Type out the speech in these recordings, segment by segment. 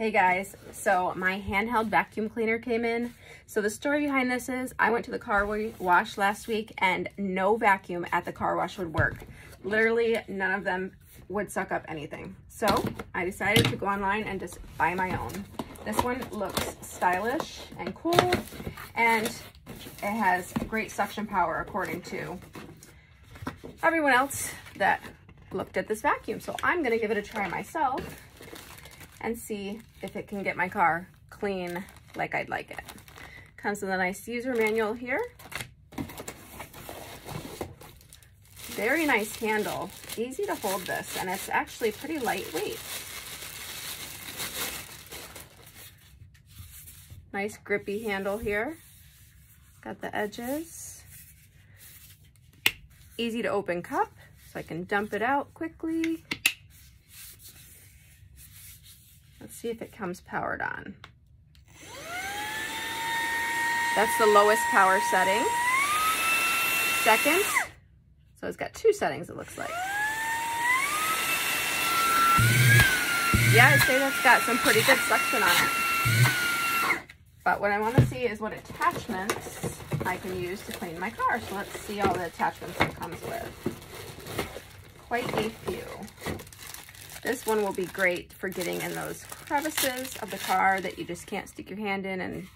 Hey guys, so my handheld vacuum cleaner came in. So the story behind this is I went to the car wash last week and no vacuum at the car wash would work. Literally none of them would suck up anything. So I decided to go online and just buy my own. This one looks stylish and cool and it has great suction power according to everyone else that looked at this vacuum. So I'm gonna give it a try myself and see if it can get my car clean like I'd like it. Comes with a nice user manual here. Very nice handle, easy to hold this, and it's actually pretty lightweight. Nice grippy handle here. Got the edges. Easy to open cup, so I can dump it out quickly. Let's see if it comes powered on. That's the lowest power setting. Second, so it's got two settings it looks like. Yeah, I'd say that's got some pretty good suction on it. But what I want to see is what attachments I can use to clean my car. So let's see all the attachments it comes with. Quite a few. This one will be great for getting in those crevices of the car that you just can't stick your hand in and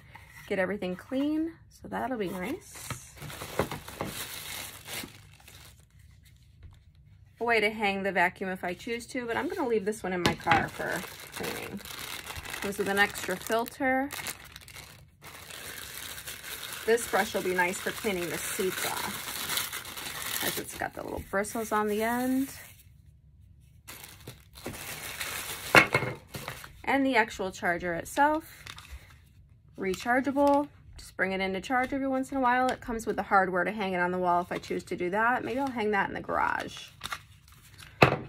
get everything clean. So that'll be nice. A way to hang the vacuum if I choose to, but I'm gonna leave this one in my car for cleaning. This is an extra filter. This brush will be nice for cleaning the seats off as it's got the little bristles on the end. And the actual charger itself. Rechargeable, just bring it in to charge every once in a while. It comes with the hardware to hang it on the wall if I choose to do that. Maybe I'll hang that in the garage.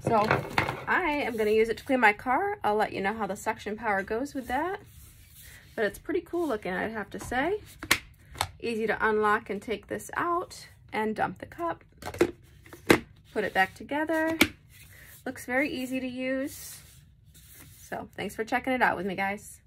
So I am gonna use it to clean my car. I'll let you know how the suction power goes with that. But it's pretty cool looking, I'd have to say. Easy to unlock and take this out and dump the cup. Put it back together. Looks very easy to use. So thanks for checking it out with me, guys.